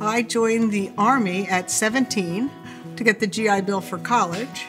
I joined the Army at 17 to get the GI Bill for college.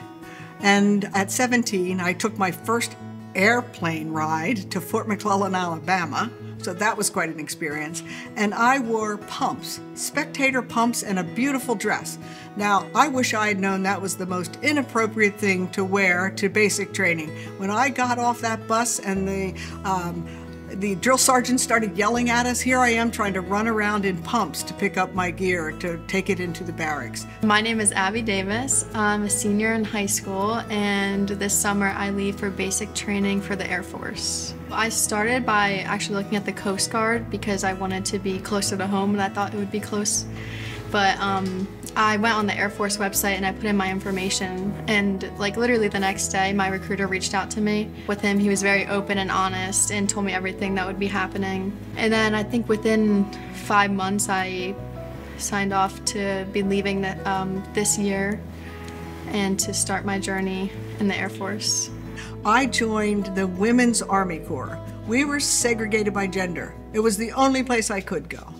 And at 17, I took my first airplane ride to Fort McClellan, Alabama. So that was quite an experience. And I wore pumps, spectator pumps, and a beautiful dress. Now, I wish I had known that was the most inappropriate thing to wear to basic training. When I got off that bus and the um, the drill sergeant started yelling at us. Here I am trying to run around in pumps to pick up my gear to take it into the barracks. My name is Abby Davis. I'm a senior in high school and this summer I leave for basic training for the Air Force. I started by actually looking at the Coast Guard because I wanted to be closer to home and I thought it would be close. But um, I went on the Air Force website and I put in my information and like literally the next day my recruiter reached out to me. With him he was very open and honest and told me everything that would be happening. And then I think within five months I signed off to be leaving the, um, this year and to start my journey in the Air Force. I joined the Women's Army Corps. We were segregated by gender. It was the only place I could go.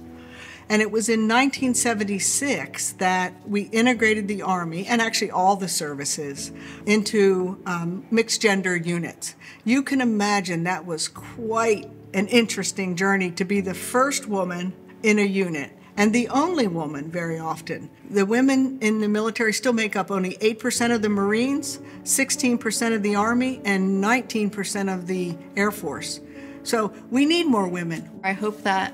And it was in 1976 that we integrated the Army and actually all the services into um, mixed gender units. You can imagine that was quite an interesting journey to be the first woman in a unit and the only woman very often. The women in the military still make up only 8% of the Marines, 16% of the Army, and 19% of the Air Force. So we need more women. I hope that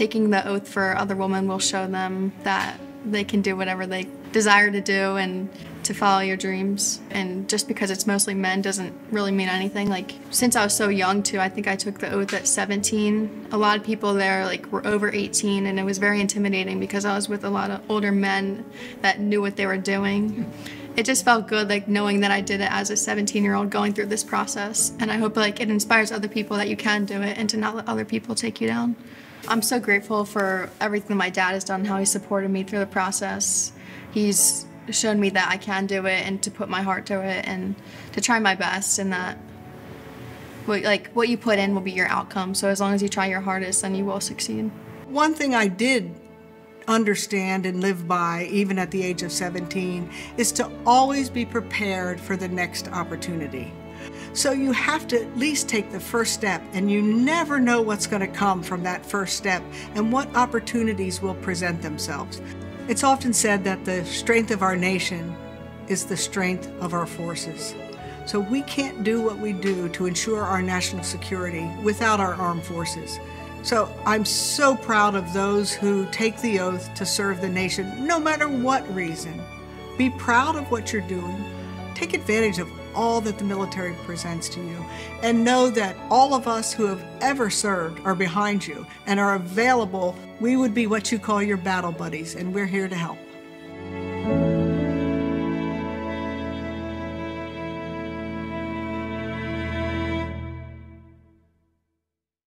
taking the oath for other women will show them that they can do whatever they desire to do and to follow your dreams. And just because it's mostly men doesn't really mean anything. Like since I was so young too, I think I took the oath at 17. A lot of people there like were over 18 and it was very intimidating because I was with a lot of older men that knew what they were doing. It just felt good like knowing that I did it as a 17 year old going through this process. And I hope like it inspires other people that you can do it and to not let other people take you down. I'm so grateful for everything my dad has done, how he supported me through the process. He's shown me that I can do it and to put my heart to it and to try my best and that what, like what you put in will be your outcome. So as long as you try your hardest, then you will succeed. One thing I did understand and live by, even at the age of 17, is to always be prepared for the next opportunity. So you have to at least take the first step, and you never know what's going to come from that first step and what opportunities will present themselves. It's often said that the strength of our nation is the strength of our forces. So we can't do what we do to ensure our national security without our armed forces. So I'm so proud of those who take the oath to serve the nation, no matter what reason. Be proud of what you're doing. Take advantage of all that the military presents to you. And know that all of us who have ever served are behind you and are available. We would be what you call your battle buddies, and we're here to help.